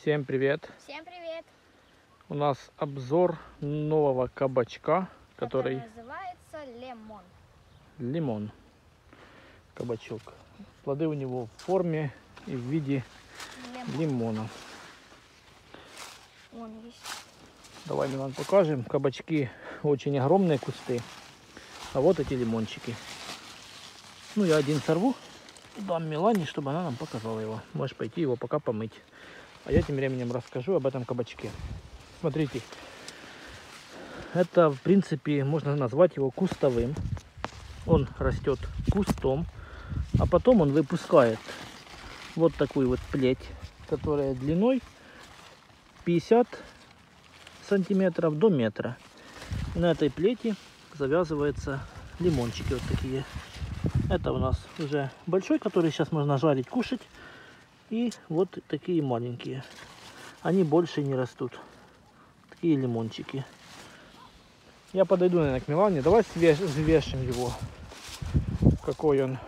Всем привет! Всем привет! У нас обзор нового кабачка, который называется лимон. лимон. Кабачок. Плоды у него в форме и в виде Лимон. лимона. Вон есть. Давай, Милан, покажем. Кабачки очень огромные кусты. А вот эти лимончики. Ну, я один сорву. Дам Милане, чтобы она нам показала его. Можешь пойти его пока помыть. А я тем временем расскажу об этом кабачке. Смотрите. Это, в принципе, можно назвать его кустовым. Он растет кустом. А потом он выпускает вот такую вот плеть, которая длиной 50 сантиметров до метра. На этой плети завязываются лимончики вот такие. Это у нас уже большой, который сейчас можно жарить, кушать. И вот такие маленькие. Они больше не растут. Такие лимончики. Я подойду, наверное, к Милане. Давай взвешим его. Какой он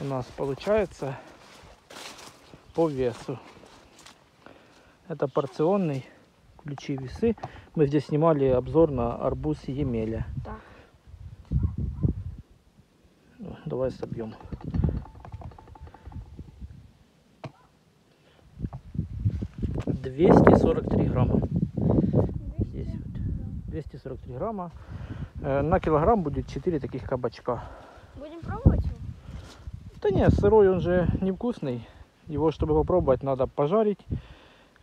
у нас получается по весу. Это порционный. Ключи весы. Мы здесь снимали обзор на арбуз Емеля. Да. Давай собьем. Двести сорок три грамма. Здесь вот. 243 грамма. На килограмм будет 4 таких кабачка. Будем пробовать его? Да не, сырой он же невкусный. Его, чтобы попробовать, надо пожарить,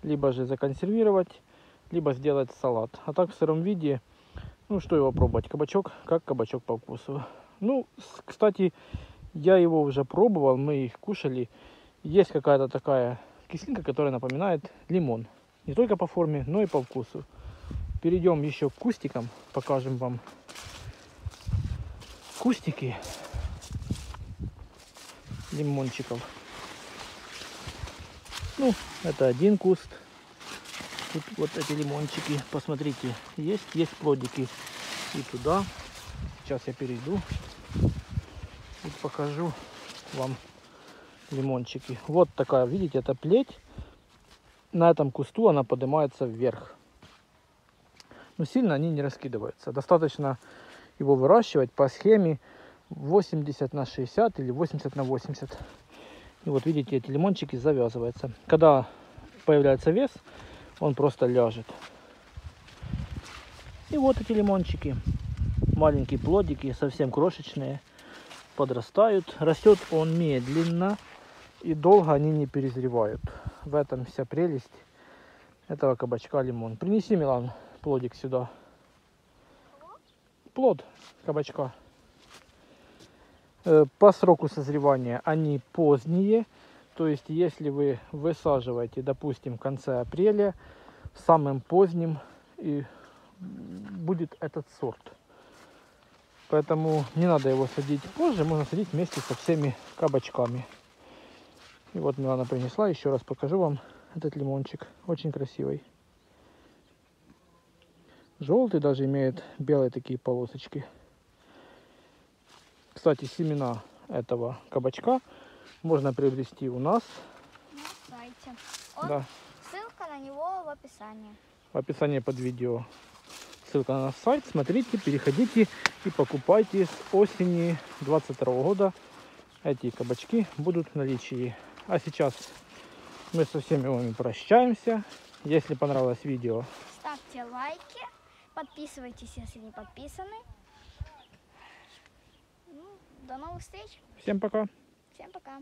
либо же законсервировать, либо сделать салат. А так в сыром виде, ну что его пробовать? Кабачок, как кабачок по вкусу. Ну, кстати, я его уже пробовал, мы их кушали. Есть какая-то такая кислинка, которая напоминает лимон. Не только по форме, но и по вкусу. Перейдем еще к кустикам, покажем вам кустики лимончиков. Ну, это один куст. Тут вот эти лимончики, посмотрите, есть, есть плодики и туда. Сейчас я перейду и покажу вам лимончики. Вот такая, видите, это плеть. На этом кусту она поднимается вверх. Но сильно они не раскидываются. Достаточно его выращивать по схеме 80 на 60 или 80 на 80. И вот видите, эти лимончики завязываются. Когда появляется вес, он просто ляжет. И вот эти лимончики. Маленькие плодики, совсем крошечные, подрастают. Растет он медленно и долго они не перезревают. В этом вся прелесть этого кабачка лимон. Принеси, Милан, плодик сюда. Плод кабачка. Э, По сроку созревания они поздние. То есть, если вы высаживаете, допустим, в конце апреля, самым поздним и будет этот сорт. Поэтому не надо его садить позже, можно садить вместе со всеми кабачками. И вот Милана принесла, еще раз покажу вам этот лимончик. Очень красивый. Желтый даже имеет белые такие полосочки. Кстати, семена этого кабачка можно приобрести у нас. На сайте. Он- Да, Ссылка на него в описании. в описании под видео. Ссылка на наш сайт. Смотрите, переходите и покупайте с осени 22 года. Эти кабачки будут в наличии. А сейчас мы со всеми вами прощаемся. Если понравилось видео, Ставьте лайки, подписывайтесь, если не подписаны. Ну, до новых встреч. всем пока. Всем пока.